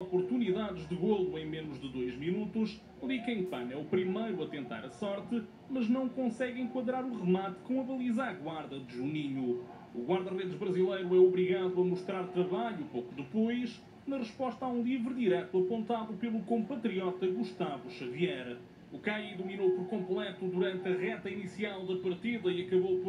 oportunidades de golo em menos de dois minutos, Li Kengpan é o primeiro a tentar a sorte, mas não consegue enquadrar o remate com a baliza à guarda de Juninho. O guarda-redes brasileiro é obrigado a mostrar trabalho pouco depois, na resposta a um livre direto apontado pelo compatriota Gustavo Xavier. O Caio dominou por completo durante a reta inicial da partida e acabou por